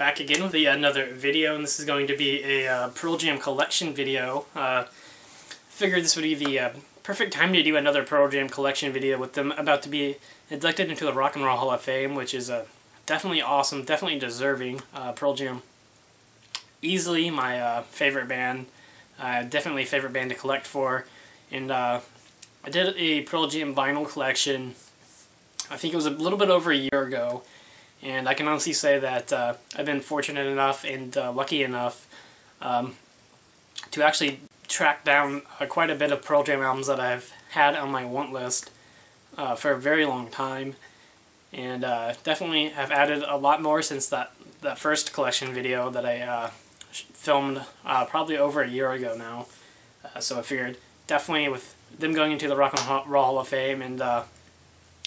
back again with the, another video, and this is going to be a uh, Pearl Jam collection video. Uh, figured this would be the uh, perfect time to do another Pearl Jam collection video with them about to be inducted into the Rock and Roll Hall of Fame, which is uh, definitely awesome, definitely deserving. Uh, Pearl Jam, easily my uh, favorite band, uh, definitely favorite band to collect for, and I did a Pearl Jam vinyl collection. I think it was a little bit over a year ago, and I can honestly say that uh, I've been fortunate enough and uh, lucky enough um, to actually track down uh, quite a bit of Pearl Jam albums that I've had on my want list uh, for a very long time, and uh, definitely have added a lot more since that that first collection video that I uh, filmed probably over a year ago now. so I figured definitely with them going into the Rock and Roll Hall of Fame and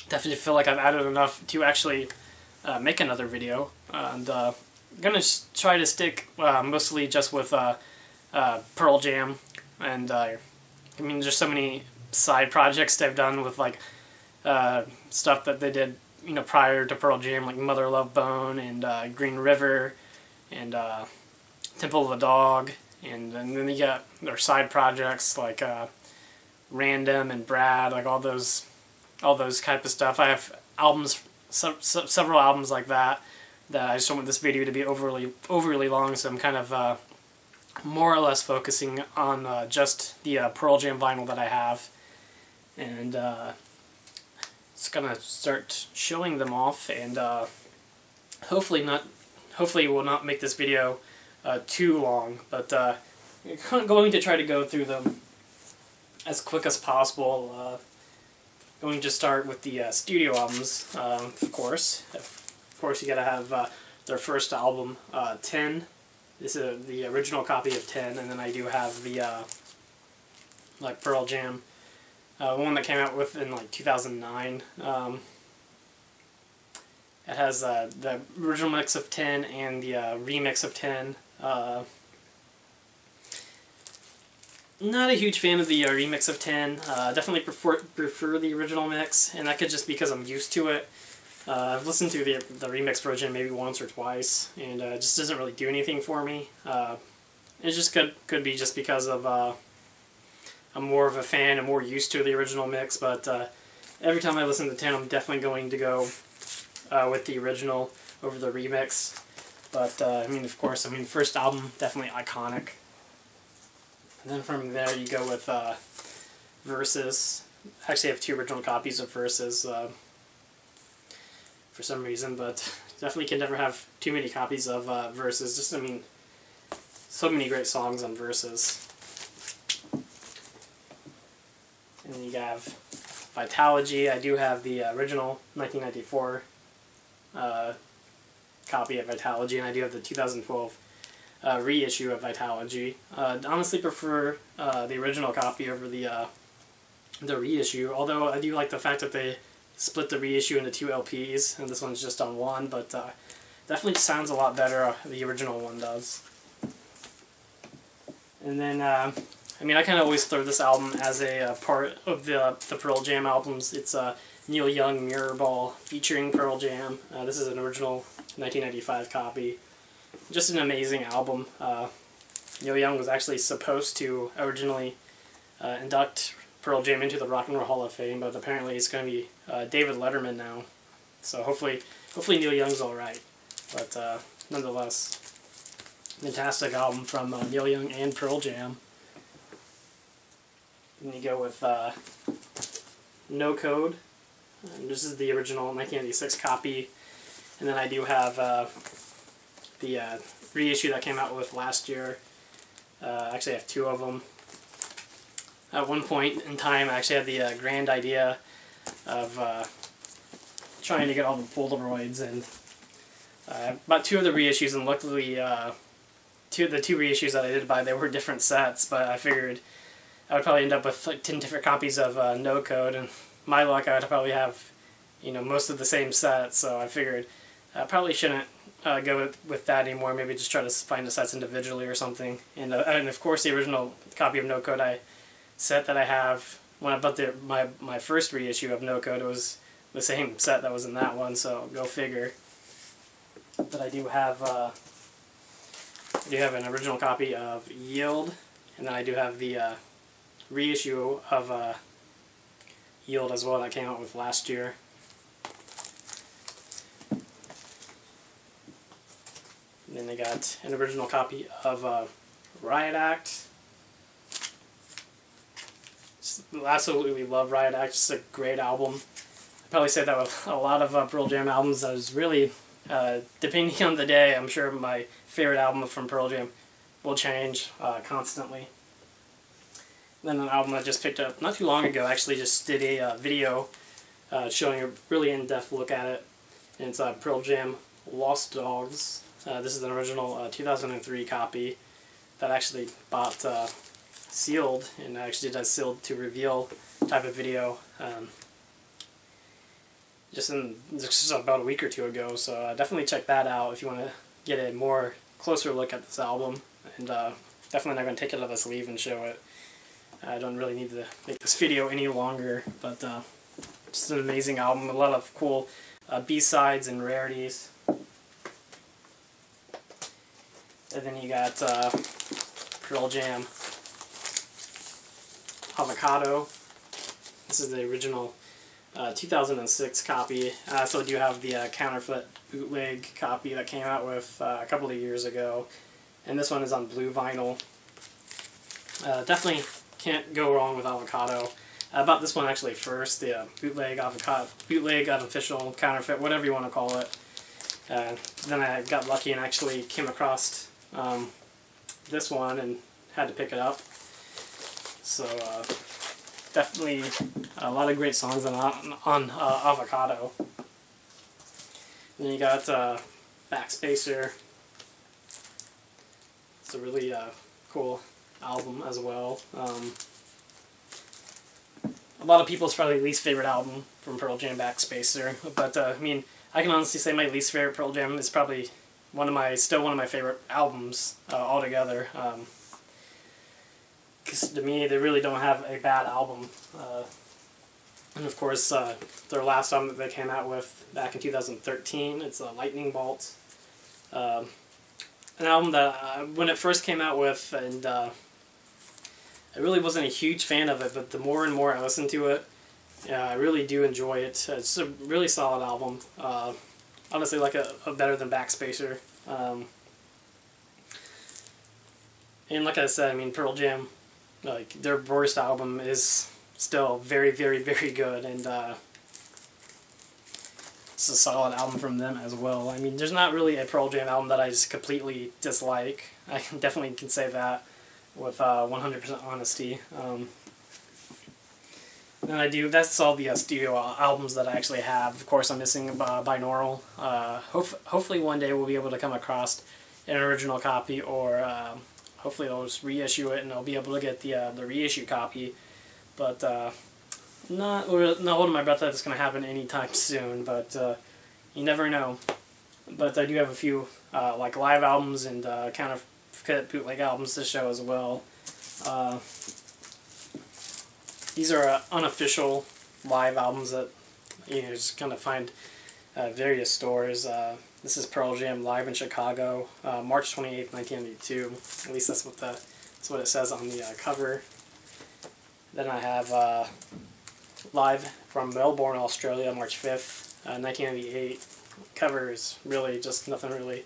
definitely feel like I've added enough to actually uh, make another video. And uh, I'm to try to stick uh, mostly just with uh, uh, Pearl Jam. And uh, I mean, there's so many side projects they've done with like stuff that they did, you know, prior to Pearl Jam, like Mother Love Bone and Green River and Temple of the Dog. And, and then you got their side projects like RNDM and Brad, like all those all those type of stuff. I have albums, se several albums like that, that I just don't want this video to be overly overly long, so I'm kind of uh, more or less focusing on uh, just the uh, Pearl Jam vinyl that I have. And uh, it's gonna start showing them off, and uh, hopefully not, hopefully will not make this video uh, too long, but I'm going to try to go through them as quick as possible going to start with the uh, studio albums, um, of course. Of course, you gotta have uh, their first album, uh, 10. This is the original copy of 10, and then I do have the, uh, like, Pearl Jam, uh, one that came out with in, like, 2009. Um, it has uh, the original mix of 10 and the remix of 10 not a huge fan of the uh, remix of 10. Uh, definitely prefer, prefer the original mix, and that could just because I'm used to it. Uh, I've listened to the, the remix version maybe once or twice, and uh, it just doesn't really do anything for me. Uh, it just could, could be just because of uh, I'm more of a fan and more used to the original mix, but every time I listen to 10, I'm definitely going to go with the original over the remix. But, I mean, of course, I mean, first album, definitely iconic. And then from there you go with uh, Versus. Actually, I have two original copies of Versus uh, for some reason, but definitely can never have too many copies of uh, Versus. Just, I mean, so many great songs on Versus. And then you have Vitalogy. I do have the original 1994 uh, copy of Vitalogy, and I do have the 2012 uh, reissue of Vitalogy. Uh, honestly prefer uh, the original copy over the uh, the reissue, although I do like the fact that they split the reissue into two LPs, and this one's just on one, but uh, definitely sounds a lot better, uh, the original one does. And then, I mean, I kind of always throw this album as a part of the, the Pearl Jam albums. It's Neil Young Mirror Ball featuring Pearl Jam. this is an original 1995 copy just an amazing album. Uh, Neil Young was actually supposed to originally uh, induct Pearl Jam into the Rock and Roll Hall of Fame, but apparently it's going to be uh, David Letterman now. So hopefully, hopefully Neil Young's all right. But uh, nonetheless, fantastic album from uh, Neil Young and Pearl Jam. And you go with uh, No Code. And this is the original 1996 copy. And then I do have the uh, reissue that came out with last year. Uh, actually, I have two of them. At one point in time, I actually had the uh, grand idea of uh, trying to get all the Polaroids and uh, bought two of the reissues, and luckily, uh, two the two reissues that I did buy, they were different sets, but I figured I would probably end up with like 10 different copies of uh, No Code, and my luck, I would probably have, you know, most of the same set, so I figured I probably shouldn't uh, go with, with that anymore. Maybe just try to find the sets individually or something. And uh, and of course, the original copy of No Code I set that I have when I bought the my my first reissue of No Code it was the same set that was in that one. So go figure. but I do have uh, I do have an original copy of Yield, and then I do have the uh, reissue of uh, Yield as well that came out with last year. And then they got an original copy of uh, Riot Act. Absolutely love Riot Act. It's a great album. I probably say that with a lot of uh, Pearl Jam albums. That was really, uh, depending on the day, I'm sure my favorite album from Pearl Jam will change uh, constantly. And then an album I just picked up not too long ago. I Actually, just did a uh, video uh, showing a really in-depth look at it. And it's Pearl Jam Lost Dogs. Uh, this is an original uh, 2003 copy that I actually bought uh, sealed and I actually did a sealed to reveal type of video um, just in just about a week or two ago. So uh, definitely check that out if you want to get a more closer look at this album. And uh, definitely not going to take it out of the sleeve and show it. I don't really need to make this video any longer, but just an amazing album. A lot of cool B-sides and rarities. And then you got uh, Pearl Jam Avocado. This is the original uh, 2006 copy. I also do have the uh, counterfeit bootleg copy that came out with uh, a couple of years ago. And this one is on blue vinyl. Uh, definitely can't go wrong with Avocado. I bought this one actually first, the uh, bootleg avocado, bootleg unofficial counterfeit, whatever you want to call it. Uh, then I got lucky and actually came across um, this one and had to pick it up. So uh, definitely a lot of great songs on, on uh, Avocado. then you got uh, Backspacer. It's a really uh, cool album as well. Um, a lot of people's probably least favorite album from Pearl Jam Backspacer, but uh, I mean, I can honestly say my least favorite Pearl Jam is probably one of my still one of my favorite albums uh, altogether. Because um, to me, they really don't have a bad album. Uh, and of course, uh, their last album that they came out with back in 2013, it's a Lightning Bolt. Um, an album that uh, when it first came out with, and uh, I really wasn't a huge fan of it, but the more and more I listen to it, I really do enjoy it. It's a really solid album. Honestly like a, a better than Backspacer. Um, and like I said, I mean Pearl Jam, like their worst album is still very, very, very good, and uh, it's a solid album from them as well. I mean, there's not really a Pearl Jam album that I just completely dislike. I definitely can say that with 100% uh, honesty. Um, and I do. That's all the uh, studio albums that I actually have. Of course, I'm missing uh, binaural. Uh, hopefully, one day we'll be able to come across an original copy, or uh, hopefully they'll just reissue it, and I'll be able to get the uh, the reissue copy. But uh, not not holding my breath that it's going to happen anytime soon. But uh, you never know. But I do have a few like live albums and kind of bootleg albums to show as well. These are uh, unofficial live albums that you know just kind of find uh, various stores. Uh, this is Pearl Jam live in Chicago, uh, March 28th, 1992. At least that's what the that's what it says on the uh, cover. Then I have uh, live from Melbourne, Australia, March 5th, 1998. Cover is really just nothing really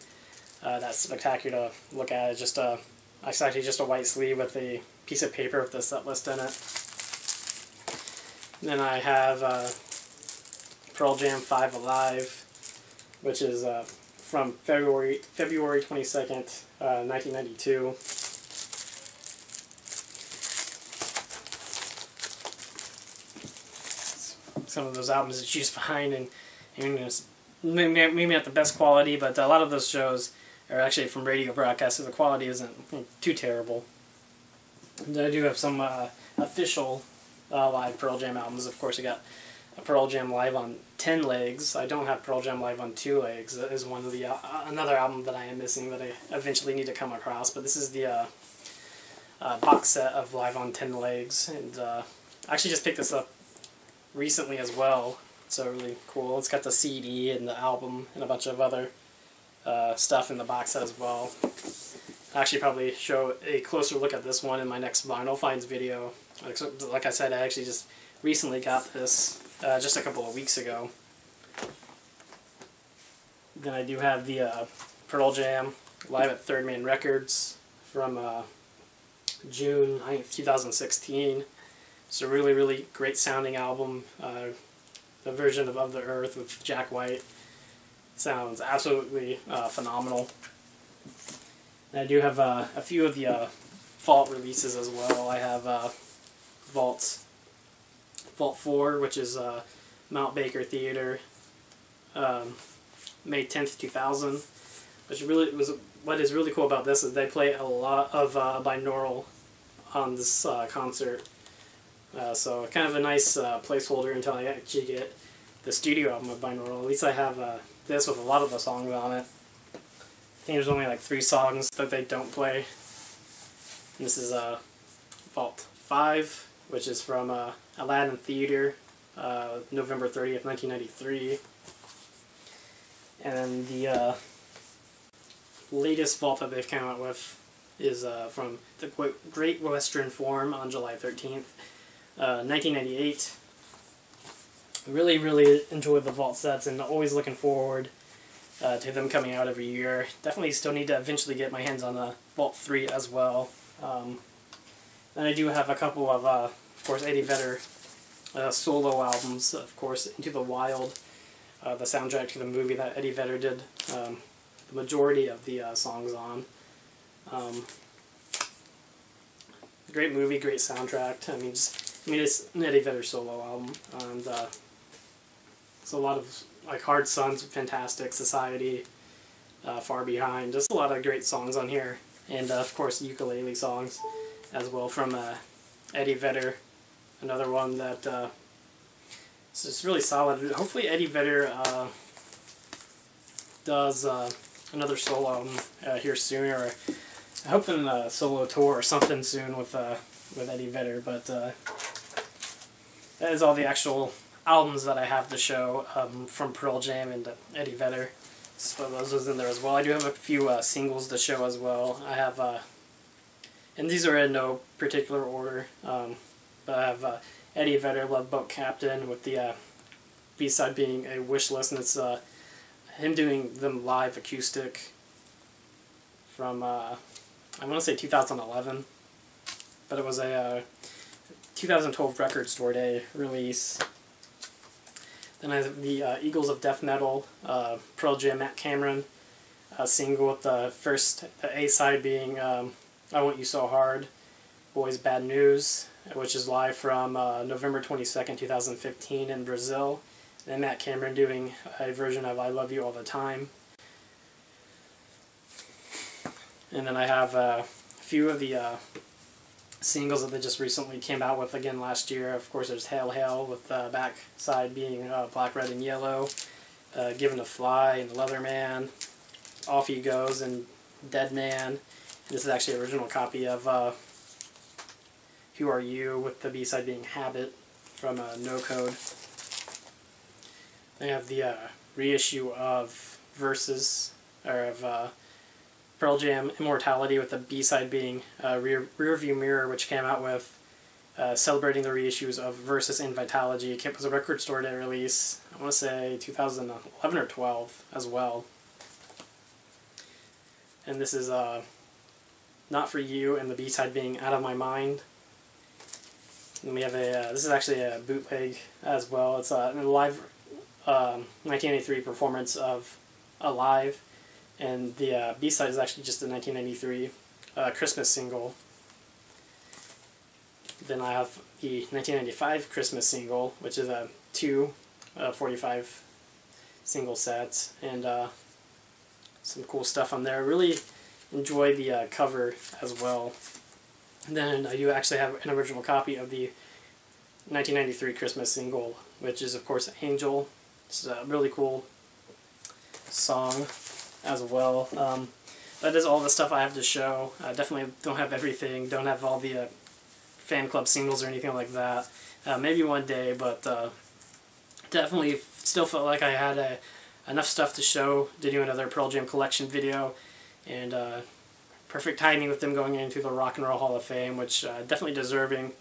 that spectacular to look at. It's just a it's actually just a white sleeve with a piece of paper with the set list in it. Then I have uh, Pearl Jam 5 Alive, which is uh, from February February 22nd, uh, 1992. Some of those albums that just find and, and maybe, maybe not the best quality, but a lot of those shows are actually from radio broadcasts, so the quality isn't too terrible. And I do have some uh, official uh, live Pearl Jam albums. Of course, I got a Pearl Jam live on ten legs. I don't have Pearl Jam live on two legs. That is one of the uh, another album that I am missing that I eventually need to come across. But this is the uh, uh box set of live on ten legs, and uh, I actually just picked this up recently as well. So really cool. It's got the CD and the album and a bunch of other uh, stuff in the box set as well. I'll actually probably show a closer look at this one in my next vinyl finds video. Like, I said, I actually just recently got this uh, just a couple of weeks ago. Then I do have the uh, Pearl Jam live at Third Man Records from uh, June 2016. It's a really, really great sounding album. Uh, the version of Of the Earth with Jack White sounds absolutely uh, phenomenal. And I do have uh, a few of the uh, Vault releases as well. I have uh, Vault Vault 4, which is uh, Mount Baker Theater, um, May 10th, 2000. Which really was what is really cool about this is they play a lot of uh, binaural on this uh, concert. Uh, so kind of a nice uh, placeholder until I actually get the studio album of binaural. At least I have uh, this with a lot of the songs on it. I think there's only like three songs that they don't play. And this is uh, Vault 5, which is from uh, Aladdin Theater, uh, November 30th, 1993. And the uh, latest vault that they've come out with is uh, from the Great Western Forum on July 13th, uh, 1998. Really, really enjoy the vault sets and always looking forward uh, to them coming out every year. Definitely still need to eventually get my hands on the Vault 3 as well. Um, and I do have a couple of, uh, of course, Eddie Vedder uh, solo albums, of course, Into the Wild, uh, the soundtrack to the movie that Eddie Vedder did. Um, the majority of the uh, songs on. Um, great movie, great soundtrack. I mean, just, I mean, it's an Eddie Vedder solo album, and uh, it's a lot of like Hard Sons, fantastic, Society, uh, Far Behind. Just a lot of great songs on here, and of course ukulele songs as well from uh, Eddie Vedder. Another one that uh, is just really solid. Hopefully Eddie Vedder uh, does another solo album uh, here soon, or I'm hoping a solo tour or something soon with uh, with Eddie Vedder. But uh, that is all the actual albums that I have to show um, from Pearl Jam and Eddie Vedder. So those was in there as well. I do have a few uh, singles to show as well. I have, uh, and these are in no particular order. Um, but I have uh, Eddie Vedder, Love Boat Captain, with the B side being a wish list, and it's him doing them live acoustic from uh, I want to say 2011, but it was a uh, 2012 Record Store Day release. Then I have the uh, Eagles of Death Metal, uh, Pearl Jam, Matt Cameron, a single with the first the A side being um, I Want You So Hard, Boys Bad News, which is live from uh, November 22nd, 2015 in Brazil and Matt Cameron doing a version of I Love You All the Time. And then I have uh, a few of the uh, singles that they just recently came out with again last year. Of course, there's Hail Hail with the uh, back side being uh, black, red, and yellow. Uh, Given to Fly and Leatherman. Off He Goes and Dead Man. This is actually an original copy of uh, Who Are You with the B-side being Habit from uh, No Code. They have the uh, reissue of Versus, or of uh, Pearl Jam Immortality, with the B side being uh, Rear, Rearview Mirror, which came out with uh, celebrating the reissues of Versus and Vitalogy. It was a record store day release, I want to say 2011 or 12 as well. And this is uh, Not For You, and the B side being Out of My Mind. And we have a, uh, this is actually a bootleg as well. It's uh, a live 1983 um, performance of Alive, and the uh, B-side is actually just a 1993 uh, Christmas single. Then I have the 1995 Christmas single, which is a two uh, 45 single sets, and uh, some cool stuff on there. Really enjoy the uh, cover as well. And then I do actually have an original copy of the 1993 Christmas single, which is of course Angel it's a really cool song as well. Um, that is all the stuff I have to show. I definitely don't have everything, don't have all the uh, fan club singles or anything like that. Uh, maybe one day, but uh, definitely still felt like I had a, enough stuff to show to do another Pearl Jam collection video, and uh, perfect timing with them going into the Rock and Roll Hall of Fame, which uh, definitely deserving.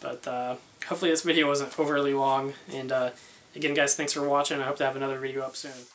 But uh, hopefully this video wasn't overly long, and uh, again guys, thanks for watching, I hope to have another video up soon.